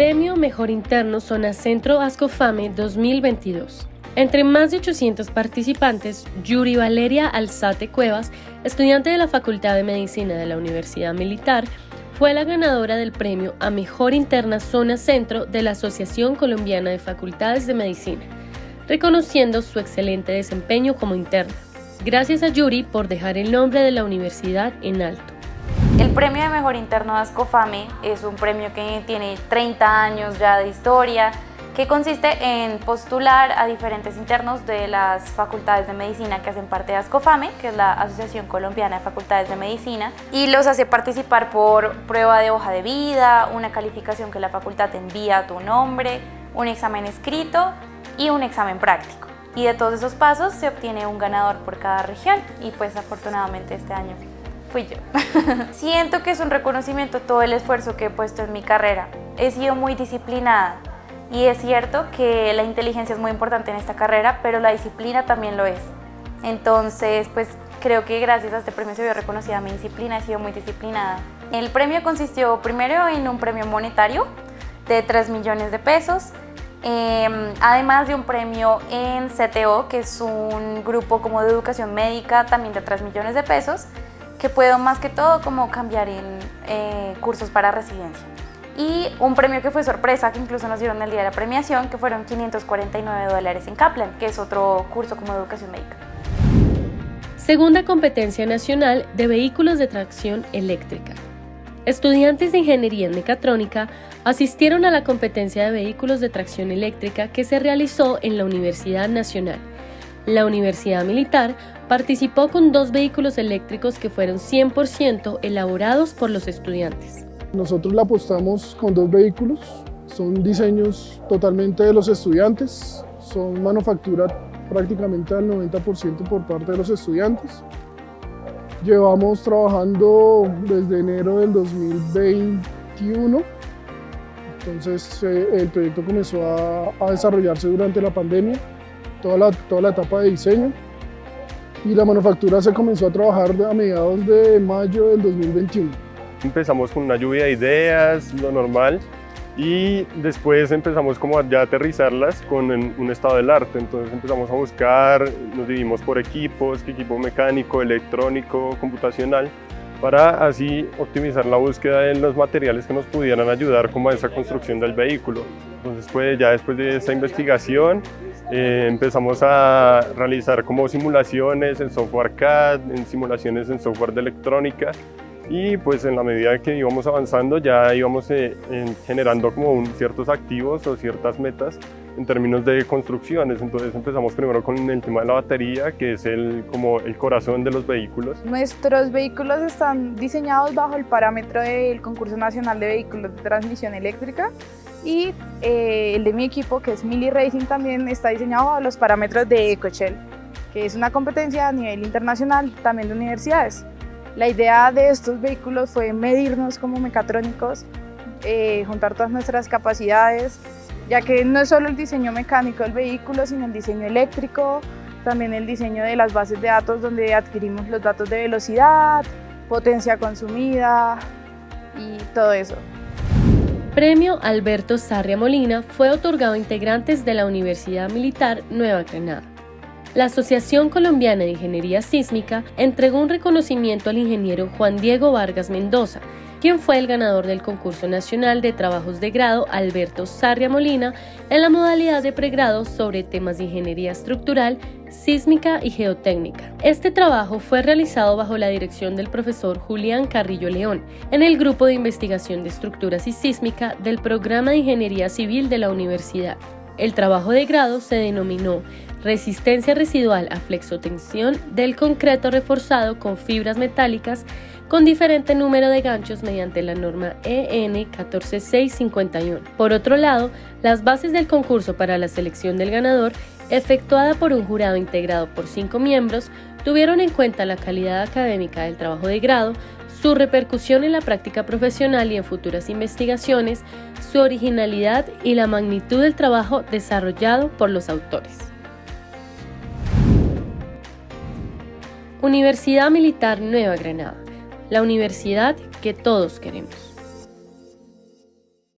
Mejor Interno Zona Centro Ascofame 2022. Entre más de 800 participantes, Yuri Valeria Alzate Cuevas, estudiante de la Facultad de Medicina de la Universidad Militar, fue la ganadora del premio a Mejor Interna Zona Centro de la Asociación Colombiana de Facultades de Medicina, reconociendo su excelente desempeño como interna. Gracias a Yuri por dejar el nombre de la universidad en alto. El premio de Mejor Interno de Ascofame es un premio que tiene 30 años ya de historia, que consiste en postular a diferentes internos de las facultades de medicina que hacen parte de ASCOFAME, que es la Asociación Colombiana de Facultades de Medicina, y los hace participar por prueba de hoja de vida, una calificación que la facultad envía a tu nombre, un examen escrito y un examen práctico. Y de todos esos pasos se obtiene un ganador por cada región y pues afortunadamente este año fui yo. Siento que es un reconocimiento todo el esfuerzo que he puesto en mi carrera. He sido muy disciplinada, y es cierto que la inteligencia es muy importante en esta carrera, pero la disciplina también lo es. Entonces, pues creo que gracias a este premio se vio reconocida mi disciplina, he sido muy disciplinada. El premio consistió primero en un premio monetario de 3 millones de pesos, em, además de un premio en CTO, que es un grupo como de educación médica también de 3 millones de pesos, que puedo más que todo como cambiar en eh, cursos para residencia y un premio que fue sorpresa, que incluso nos dieron el día de la premiación, que fueron 549 dólares en Kaplan, que es otro curso como educación médica. Segunda competencia nacional de vehículos de tracción eléctrica. Estudiantes de ingeniería en mecatrónica asistieron a la competencia de vehículos de tracción eléctrica que se realizó en la Universidad Nacional. La Universidad Militar participó con dos vehículos eléctricos que fueron 100% elaborados por los estudiantes. Nosotros la apostamos con dos vehículos, son diseños totalmente de los estudiantes, son manufactura prácticamente al 90% por parte de los estudiantes. Llevamos trabajando desde enero del 2021, entonces eh, el proyecto comenzó a, desarrollarse durante la pandemia, toda la, toda la etapa de diseño, y la manufactura se comenzó a trabajar a mediados de mayo del 2021. Empezamos con una lluvia de ideas, lo normal, y después empezamos como ya a aterrizarlas con un estado del arte, entonces empezamos a buscar, nos dividimos por equipos, equipo mecánico, electrónico, computacional, para así optimizar la búsqueda de los materiales que nos pudieran ayudar como a esa construcción del vehículo. Entonces pues ya después de esa investigación eh, empezamos a realizar como simulaciones en software CAD, en simulaciones en software de electrónica. Y pues en la medida que íbamos avanzando ya íbamos eh, generando como ciertos activos o ciertas metas en términos de construcciones. Entonces empezamos primero con el tema de la batería, que es el, como el corazón de los vehículos. Nuestros vehículos están diseñados bajo el parámetro del Concurso Nacional de Vehículos de Transmisión Eléctrica y eh, el de mi equipo, que es Mili Racing, también está diseñado bajo los parámetros de EcoShell, que es una competencia a nivel internacional también de universidades. La idea de estos vehículos fue medirnos como mecatrónicos, eh, juntar todas nuestras capacidades, ya que no es solo el diseño mecánico del vehículo, sino el diseño eléctrico, también el diseño de las bases de datos donde adquirimos los datos de velocidad, potencia consumida y todo eso. Premio Alberto Sarria Molina fue otorgado a integrantes de la Universidad Militar Nueva Granada la Asociación Colombiana de Ingeniería Sísmica entregó un reconocimiento al ingeniero Juan Diego Vargas Mendoza, quien fue el ganador del concurso nacional de trabajos de grado Alberto Sarria Molina en la modalidad de pregrado sobre temas de ingeniería estructural, sísmica y geotécnica. Este trabajo fue realizado bajo la dirección del profesor Julián Carrillo León en el grupo de investigación de estructuras y sísmica del programa de ingeniería civil de la universidad. El trabajo de grado se denominó Resistencia residual a flexotensión del concreto reforzado con fibras metálicas con diferente número de ganchos mediante la norma EN 14651. Por otro lado, las bases del concurso para la selección del ganador, efectuada por un jurado integrado por cinco miembros, tuvieron en cuenta la calidad académica del trabajo de grado, su repercusión en la práctica profesional y en futuras investigaciones, su originalidad y la magnitud del trabajo desarrollado por los autores. Universidad Militar Nueva Granada, la universidad que todos queremos.